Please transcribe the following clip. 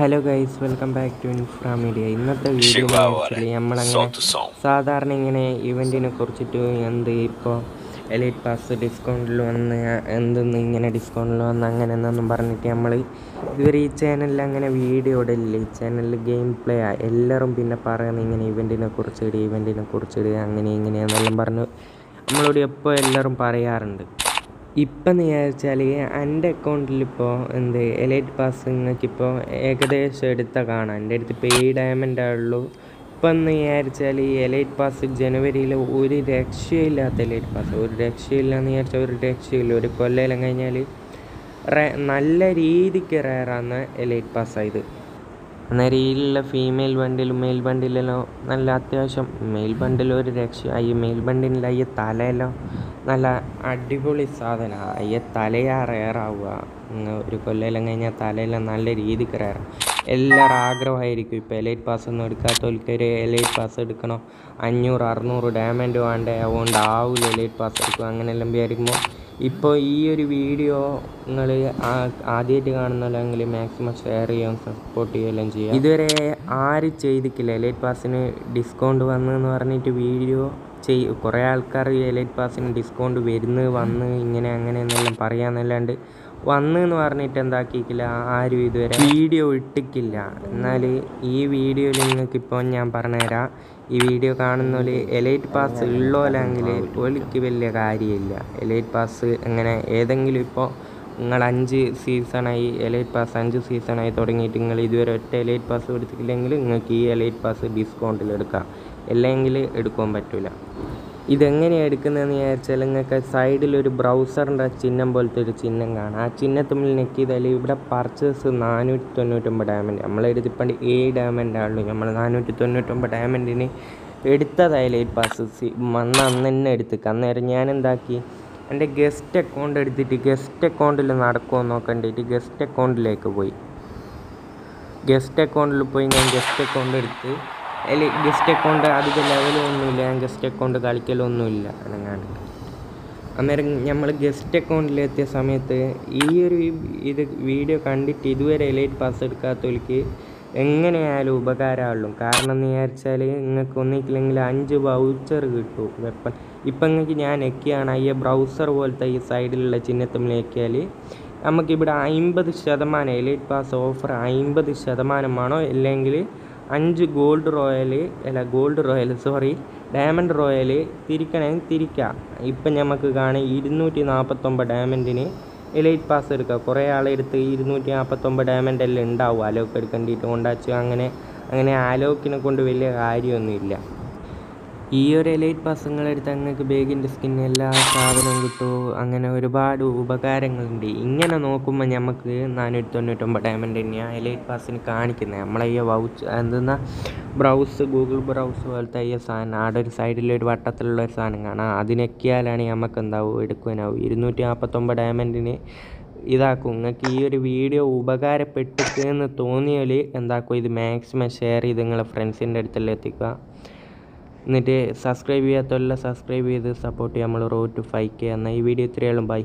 Hello guys welcome back to Infra Media ഇന്നത്തെ video actually നമ്മളങ്ങനെ സാധാരണ ഇങ്ങനെ ഇവന്റിനെ കുറിച്ചിട്ട് എന്ത് ഇപ്പോൾ എലൈറ്റ് പാസ് ഡിസ്കൗണ്ടിൽ വന്ന് എന്തെന്ന് ഇങ്ങനെ ഡിസ്കൗണ്ടിൽ വന്ന് അങ്ങനെ എന്നൊന്നും പറഞ്ഞിട്ട് നമ്മൾ ഇതുവരെ ഈ ചാനലിൽ അങ്ങനെ വീഡിയോ ഇടലില്ല. ഈ ചാനലിൽ ഗെയിം പ്ലേ ആ എല്ലാവരും പിന്നെ പറയുന്നത് ഇങ്ങനെ ഇവന്റിനെ കുറിച്ചിട് ഇവന്റിനെ കുറിച്ചിട് അങ്ങനെ ഇങ്ങനെയെന്നെല്ലാം പറഞ്ഞ് നമ്മളോട് എപ്പോൾ എല്ലാവരും പറയാറുണ്ട്. ഇപ്പം എന്ന് വിചാരിച്ചാൽ എന്റെ അക്കൗണ്ടിലിപ്പോൾ എന്ത് എലൈറ്റ് പാസ് നിങ്ങൾക്കിപ്പോൾ ഏകദേശം എടുത്ത കാണാം. എന്റെ അടുത്ത് പേ ഡയമണ്ട് ഉള്ളൂ. ഇപ്പം എന്ന് വിചാരിച്ചാൽ ഈ എലൈറ്റ് പാസ് ജനുവരിയിൽ ഒരു രക്ഷയില്ലാത്ത എലൈറ്റ് പാസ് ഒരു രക്ഷയില്ലാന്ന് വിചാരിച്ചാൽ ഒരു രക്ഷയില്ല. ഒരു കൊല്ലം കഴിഞ്ഞാൽ നല്ല രീതിക്ക് റയറാണ് എലൈറ്റ് പാസ്സായത് അന്നേരം ഇതിലുള്ള ഫീമെയിൽ ബണ്ടിലും മെയിൽ ബണ്ടിലെല്ലാം നല്ല അത്യാവശ്യം. മെയിൽ ബണ്ടിൽ ഒരു രക്ഷ. ഈ മെയിൽ ബണ്ടിന്റെ ഈ തലയെല്ലാം നല്ല അടിപൊളി സാധനമാണ് അയ്യ തലയാ റയറാവുക ഒരു കൊല്ലമെല്ലാം കഴിഞ്ഞാൽ തലയെല്ലാം നല്ല രീതിക്ക് റയറാണ് എല്ലാവരും ആഗ്രഹമായിരിക്കും ഇപ്പോൾ എലൈറ്റ് പാസ് ഒന്നും എടുക്കാത്തവർക്ക് എലൈറ്റ് പാസ് എടുക്കണോ. അഞ്ഞൂറ് അറുന്നൂറ് ഡയമണ്ട് വേണ്ടേ? അതുകൊണ്ട് ആവില്ല എലൈറ്റ് പാസ് എടുക്കും അങ്ങനെയെല്ലാം വിചാരിക്കുമ്പോൾ ഇപ്പോൾ ഈ ഒരു വീഡിയോ നിങ്ങൾ ആദ്യമായിട്ട് കാണുന്നില്ലെങ്കിൽ മാക്സിമം ഷെയർ ചെയ്യാം സപ്പോർട്ട് ചെയ്യുകയെല്ലാം ചെയ്യുക ഇതുവരെ ആരും ചെയ്തിട്ടില്ല. എലൈറ്റ് പാസിന് ഡിസ്കൗണ്ട് വന്നതെന്ന് പറഞ്ഞിട്ട് വീഡിയോ ചെയ് കുറേ ആൾക്കാർ ഈ എലൈറ്റ് പാസിന് ഡിസ്കൗണ്ട് വരുന്നു വന്ന് ഇങ്ങനെ അങ്ങനെ എന്നെല്ലാം പറയാമെന്നല്ലാണ്ട് വന്ന് എന്ന് പറഞ്ഞിട്ട് എന്താക്കിയിട്ടില്ല ആരും ഇതുവരെ വീഡിയോ ഇട്ടിക്കില്ല. എന്നാൽ ഈ വീഡിയോയിൽ നിങ്ങൾക്ക് ഇപ്പോൾ ഞാൻ പറഞ്ഞുതരാം. ഈ വീഡിയോ കാണുന്നവർ എലൈറ്റ് പാസ് ഉള്ളോലെങ്കിൽ ഒലിക്ക് വലിയ കാര്യമില്ല. എലൈറ്റ് പാസ് അങ്ങനെ ഏതെങ്കിലും ഇപ്പോൾ നിങ്ങൾ അഞ്ച് സീസണായി എലൈറ്റ് പാസ് അഞ്ച് സീസണായി തുടങ്ങിയിട്ട് നിങ്ങൾ ഇതുവരെ ഒറ്റ എലൈറ്റ് പാസ് എടുത്തിട്ടില്ലെങ്കിൽ നിങ്ങൾക്ക് ഈ എലൈറ്റ് പാസ് ഡിസ്കൗണ്ടിൽ എടുക്കാം. അല്ലെങ്കിൽ എടുക്കാൻ പറ്റില്ല ഇതെങ്ങനെയാണ് എടുക്കുന്നതെന്ന് വിചാരിച്ചാൽ നിങ്ങൾക്ക് സൈഡിലൊരു ബ്രൗസറിന്റെ ചിഹ്നം പോലത്തെ ഒരു ചിഹ്നം കാണാം. ആ ചിഹ്നത്തിൽ നെക്ക് ചെയ്താൽ ഇവിടെ പർച്ചേസ് നാനൂറ്റി തൊണ്ണൂറ്റൊമ്പത് ഡയമണ്ട് നമ്മളെടുത്ത് ഏഴ് ഡയമണ്ട് ആണല്ലോ നമ്മൾ നാനൂറ്റി തൊണ്ണൂറ്റൊമ്പത് ഡയമണ്ടിന് എടുത്തതായാലും ഈ പർച്ചേസ് വന്ന് അന്ന് തന്നെ എടുത്തേക്ക്. അന്നേരം ഞാൻ എന്താക്കി? എന്റെ ഗസ്റ്റ് അക്കൗണ്ട് എടുത്തിട്ട് ഗസ്റ്റ് അക്കൗണ്ടിൽ നടക്കുമോ നോക്കണ്ടിട്ട് ഗസ്റ്റ് അക്കൗണ്ടിലേക്ക് പോയി. ഗസ്റ്റ് അക്കൗണ്ടിൽ പോയി ഞാൻ ഗസ്റ്റ് അക്കൗണ്ട് എടുത്ത് അതിൽ ഗസ്റ്റ് അക്കൗണ്ട് അധികം ലെവലൊന്നുമില്ല ഞാൻ ഗസ്റ്റ് അക്കൗണ്ട് കളിക്കലൊന്നുമില്ല. അനങ്ങാണ്ട് അന്നേരം നമ്മൾ ഗസ്റ്റ് അക്കൗണ്ടിലെത്തിയ സമയത്ത് ഈ ഒരു ഇത് വീഡിയോ കണ്ടിട്ട് ഇതുവരെ എലൈറ്റ് പാസ് എടുക്കാത്തവർക്ക് എങ്ങനെയായാലും ഉപകാരമുള്ളൂ കാരണം എന്ന് വിചാരിച്ചാൽ നിങ്ങൾക്ക് ഒന്നിക്കില്ലെങ്കിൽ അഞ്ച് വൗച്ചർ കിട്ടും. വെപ്പൺ ഇപ്പം നിങ്ങൾക്ക് ഞാൻ എക്കിയാണ് ഈ ബ്രൗസർ പോലത്തെ ഈ സൈഡിലുള്ള ചിഹ്നത്തിൽ എക്കിയാൽ നമുക്കിവിടെ അമ്പത് ശതമാനം എലൈറ്റ് പാസ് ഓഫർ അമ്പത് ശതമാനമാണോ അല്ലെങ്കിൽ അഞ്ച് ഗോൾഡ് റോയൽ അല്ല gold royal sorry diamond royal തിരിക്കണമെങ്കിൽ തിരിക്കാം. ഇപ്പം നമുക്ക് കാണാം ഇരുന്നൂറ്റി നാൽപ്പത്തൊമ്പത് ഡയമണ്ടിന് എലൈറ്റ് പാസ് എടുക്കുക കുറേ ആളെടുത്ത് ഇരുന്നൂറ്റി നാൽപ്പത്തൊമ്പത് ഡയമണ്ട് എല്ലാം ഉണ്ടാവും. അലോക്ക് എടുക്കേണ്ടിയിട്ട് കൊണ്ടാച്ച് അങ്ങനെ അങ്ങനെ ആലോക്കിനെ കൊണ്ട് വലിയ കാര്യമൊന്നുമില്ല. ഈ ഒരു എലൈറ്റ് പസങ്ങളെടുത്ത് നിങ്ങൾക്ക് ബേഗിന്റെ സ്കിന്ന് എല്ലാ സാധനവും കിട്ടുമോ അങ്ങനെ ഒരുപാട് ഉപകാരങ്ങളുണ്ട്. ഇങ്ങനെ നോക്കുമ്പോൾ നമുക്ക് നാനൂറ്റി തൊണ്ണൂറ്റൊമ്പത് ഡയമണ്ട് തന്നെയാണ് എലൈറ്റ് പാസിന് കാണിക്കുന്നത് നമ്മളെ ഈ വൗച്ച് എന്തെന്നാ? ബ്രൗസ് ഗൂഗിൾ ബ്രൗസ് പോലത്തെ ഈ സാധനം. ആടെ ഒരു സൈഡിലൊരു വട്ടത്തിലുള്ള ഒരു സാധനം കാണാം. അതിനൊക്കെയാലാണ് നമുക്ക് എന്താവും എടുക്കുവാനാവും. ഇരുന്നൂറ്റി നാൽപ്പത്തൊമ്പത് ഡയമണ്ടിന് ഇതാക്കും. നിങ്ങൾക്ക് ഈ ഒരു വീഡിയോ ഉപകാരപ്പെട്ടിട്ട് തോന്നിയാൽ എന്താക്കും? ഇത് മാക്സിമം ഷെയർ ചെയ്ത് നിങ്ങളെ ഫ്രണ്ട്സിന്റെ അടുത്തെല്ലാം എത്തിക്കുക. എന്നിട്ട് സബ്സ്ക്രൈബ് ചെയ്യാത്തവരെല്ലാം സബ്സ്ക്രൈബ് ചെയ്ത് സപ്പോർട്ട് ചെയ്യാം. നമ്മൾ റോഡ് ടു ഫൈവ് കെ എന്നാൽ ഈ വീഡിയോ ഇത്രയോളം ബൈ